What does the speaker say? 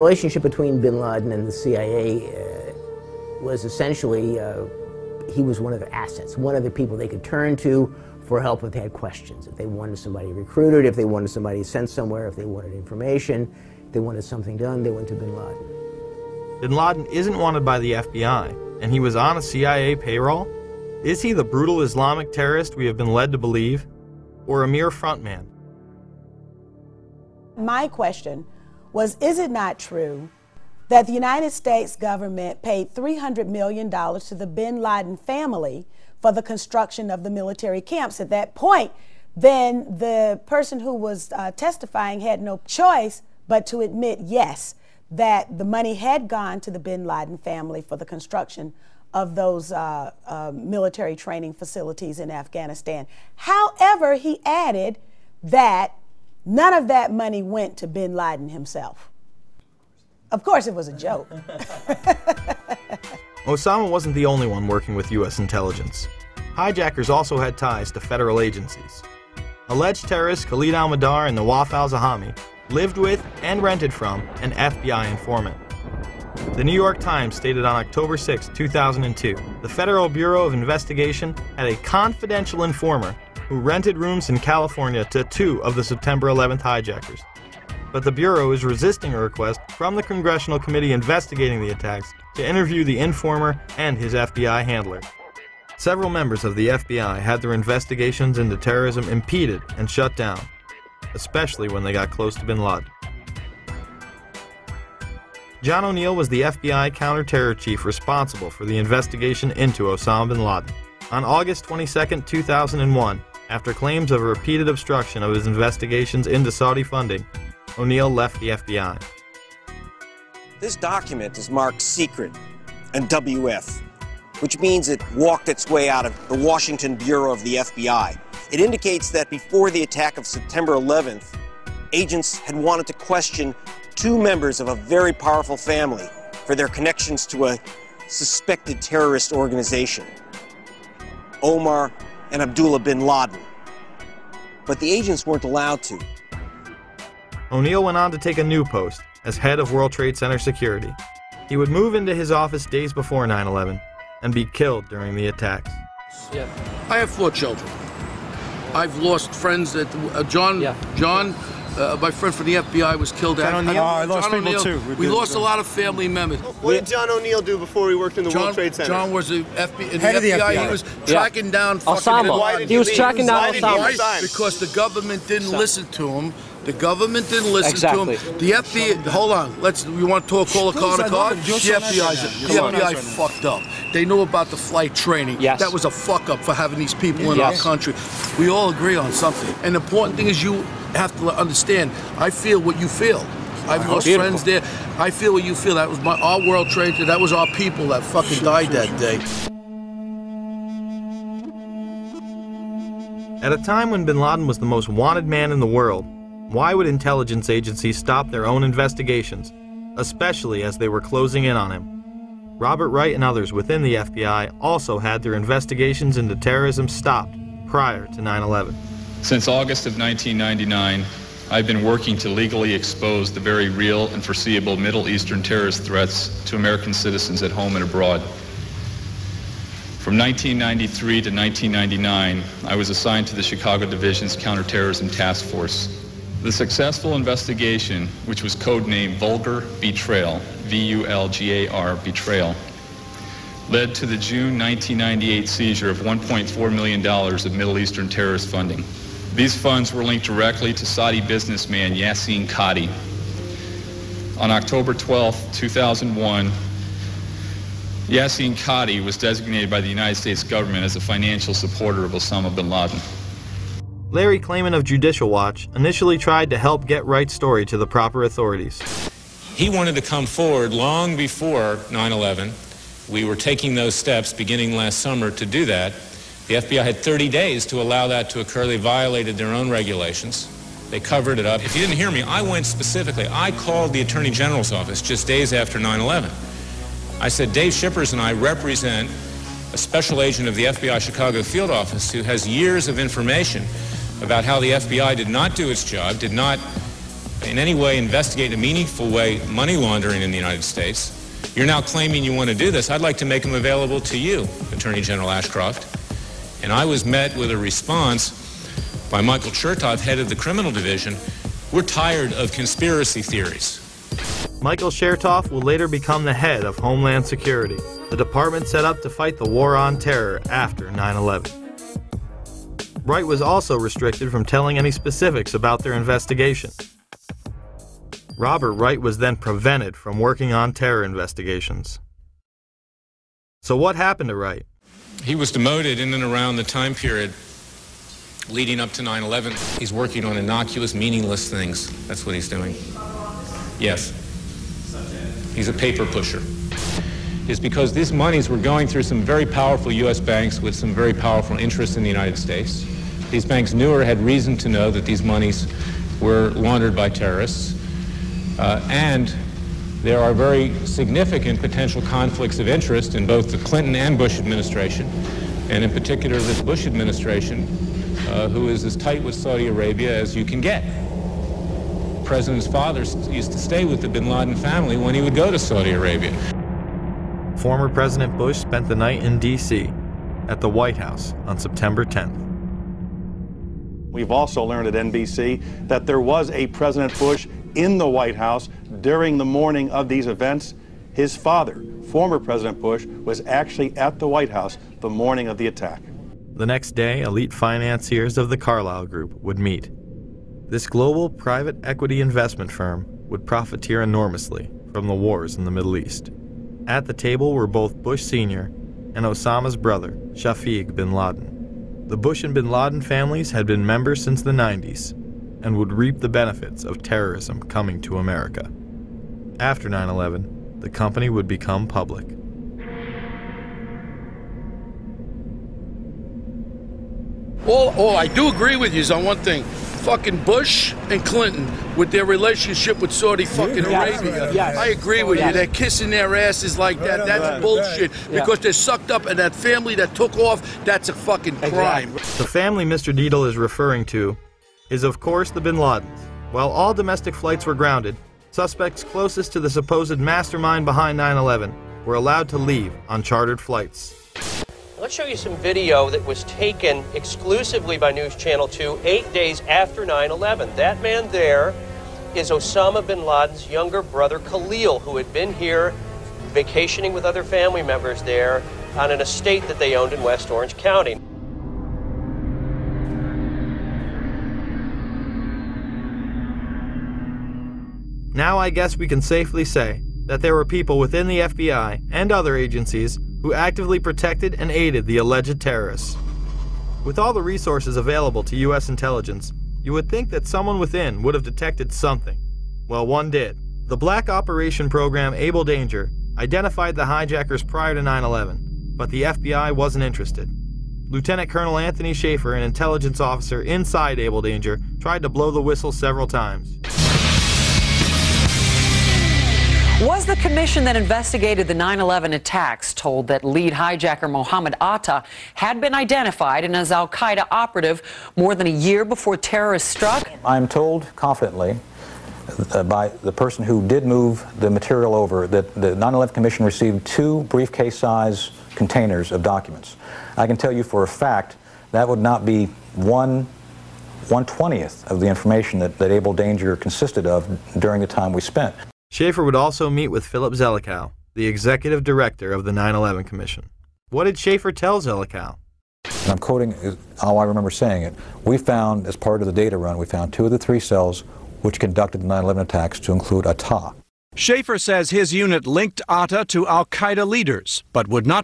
relationship between bin Laden and the CIA uh, was essentially uh, he was one of their assets, one of the people they could turn to for help if they had questions. If they wanted somebody recruited, if they wanted somebody sent somewhere, if they wanted information, if they wanted something done, they went to bin Laden. Bin Laden isn't wanted by the FBI, and he was on a CIA payroll? Is he the brutal Islamic terrorist we have been led to believe, or a mere frontman? My question was Is it not true that the United States government paid $300 million to the bin Laden family for the construction of the military camps? At that point, then the person who was uh, testifying had no choice but to admit yes, that the money had gone to the bin Laden family for the construction of those uh, uh, military training facilities in Afghanistan. However, he added that None of that money went to bin Laden himself. Of course, it was a joke. Osama wasn't the only one working with U.S. intelligence. Hijackers also had ties to federal agencies. Alleged terrorist Khalid al Mihdhar and Nawaf al Hazmi lived with and rented from an FBI informant. The New York Times stated on October 6, 2002, the Federal Bureau of Investigation had a confidential informer who rented rooms in California to two of the September 11th hijackers. But the Bureau is resisting a request from the Congressional Committee investigating the attacks to interview the informer and his FBI handler. Several members of the FBI had their investigations into terrorism impeded and shut down, especially when they got close to bin Laden. John O'Neill was the FBI counter-terror chief responsible for the investigation into Osama bin Laden. On August 22, 2001, after claims of repeated obstruction of his investigations into Saudi funding, O'Neill left the FBI. This document is marked secret and WF, which means it walked its way out of the Washington Bureau of the FBI. It indicates that before the attack of September 11th, agents had wanted to question two members of a very powerful family for their connections to a suspected terrorist organization. Omar and Abdullah bin Laden. But the agents weren't allowed to. O'Neill went on to take a new post as head of World Trade Center security. He would move into his office days before 9 11 and be killed during the attacks. Yeah. I have four children. I've lost friends that uh, John, yeah. John, uh, my friend from the FBI was killed. John O'Neill. Oh, I lost John people too. We, we lost a lot of family members. What did John O'Neill do before he worked in the John, World Trade Center? John was a FBI, in Head the, FBI, the FBI. He was tracking yeah. down Osama. He was tracking down Osama. Because the government didn't listen to him. The government didn't listen exactly. to him. The FBI. Hold on. Let's. We want to talk call a car to car. The FBI. The FBI fucked up. They knew about the flight training. Yes. That was a fuck up for having these people in yes. our country. We all agree on something. And the important thing is you have to understand. I feel what you feel. I've lost Beautiful. friends there. I feel what you feel. That was my our world trade. That was our people that fucking died that day. At a time when bin Laden was the most wanted man in the world, why would intelligence agencies stop their own investigations, especially as they were closing in on him? Robert Wright and others within the FBI also had their investigations into terrorism stopped prior to 9 11. Since August of 1999, I've been working to legally expose the very real and foreseeable Middle Eastern terrorist threats to American citizens at home and abroad. From 1993 to 1999, I was assigned to the Chicago Division's Counterterrorism Task Force. The successful investigation, which was codenamed Vulgar Betrayal, V-U-L-G-A-R, Betrayal, led to the June 1998 seizure of $1.4 million of Middle Eastern terrorist funding. These funds were linked directly to Saudi businessman Yassin Qadhi. On October 12, 2001, Yassin Qadhi was designated by the United States government as a financial supporter of Osama bin Laden. Larry Klayman of Judicial Watch initially tried to help get Wright's story to the proper authorities. He wanted to come forward long before 9 11. We were taking those steps beginning last summer to do that. The FBI had 30 days to allow that to occur. They violated their own regulations. They covered it up. If you didn't hear me, I went specifically. I called the Attorney General's office just days after 9 11. I said, Dave Schippers and I represent a special agent of the FBI Chicago field office who has years of information about how the FBI did not do its job, did not in any way investigate in a meaningful way money laundering in the United States, you're now claiming you want to do this. I'd like to make them available to you, Attorney General Ashcroft. And I was met with a response by Michael Chertoff, head of the criminal division. We're tired of conspiracy theories. Michael Chertoff will later become the head of Homeland Security, the department set up to fight the war on terror after 9 11. Wright was also restricted from telling any specifics about their investigation. Robert Wright was then prevented from working on terror investigations. So, what happened to Wright? He was demoted in and around the time period leading up to 9 11. He's working on innocuous, meaningless things. That's what he's doing. Yes. He's a paper pusher. Is because these monies were going through some very powerful U.S. banks with some very powerful interests in the United States. These banks knew or had reason to know that these monies were laundered by terrorists. Uh, and there are very significant potential conflicts of interest in both the Clinton and Bush administration, and in particular this Bush administration, uh, who is as tight with Saudi Arabia as you can get. The president's father used to stay with the bin Laden family when he would go to Saudi Arabia. Former President Bush spent the night in D.C. at the White House on September 10th. We've also learned at NBC that there was a President Bush in the White House during the morning of these events. His father, former President Bush, was actually at the White House the morning of the attack. The next day, elite financiers of the Carlyle Group would meet. This global private equity investment firm would profiteer enormously from the wars in the Middle East. At the table were both Bush Sr. and Osama's brother, Shafiq bin Laden. The Bush and bin Laden families had been members since the 90s and would reap the benefits of terrorism coming to America. After 9 11, the company would become public. All, all I do agree with you is on one thing. Fucking Bush and Clinton with their relationship with Saudi fucking Yes, Arabia. yes. I agree with Yes. you. They're kissing their asses like that. That's bullshit. Yeah. Because they're sucked up and that family that took off, that's a fucking crime. The family Mr. Deedle is referring to is, of course, the bin Ladens. While all domestic flights were grounded, suspects closest to the supposed mastermind behind 9 11 were allowed to leave on chartered flights. Let's show you some video that was taken exclusively by News Channel 2 eight days after 9 11. That man there is Osama bin Laden's younger brother Khalil, who had been here vacationing with other family members there on an estate that they owned in West Orange County. Now I guess we can safely say that there were people within the FBI and other agencies who actively protected and aided the alleged terrorists. With all the resources available to U.S. intelligence, you would think that someone within would have detected something. Well, one did. The Black Operation Program Able Danger identified the hijackers prior to 9 11, but the FBI wasn't interested. Lieutenant Colonel Anthony Shaffer, an intelligence officer inside Able Danger, tried to blow the whistle several times. Was the commission that investigated the 9 11 attacks told that lead hijacker Mohammed Atta had been identified and as Al Qaeda operative more than a year before terrorists struck? I'm told confidently uh, by the person who did move the material over that the 9 11 Commission received two briefcase size containers of documents. I can tell you for a fact that would not be one. 120th of the information that, that Able Danger consisted of during the time we spent. Shaffer would also meet with Philip Zelikow, the executive director of the 9 11 Commission. What did Shaffer tell Zelikow? And I'm quoting how I remember saying it. We found, as part of the data run, we found two of the three cells which conducted the 9 11 attacks to include Atta. Shaffer says his unit linked Atta to Al Qaeda leaders, but would not